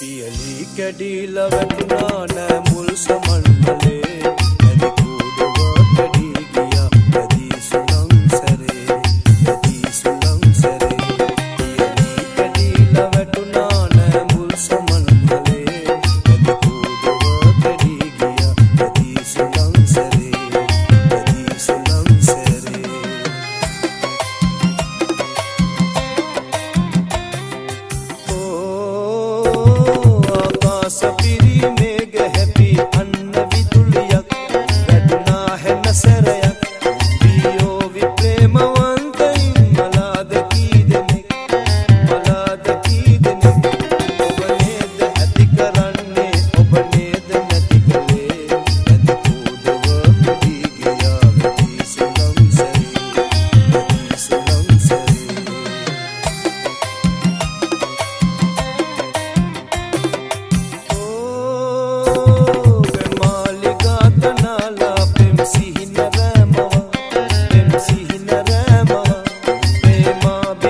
පියලි කැඩීලවැටුනා නෑ. आकाश P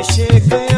shake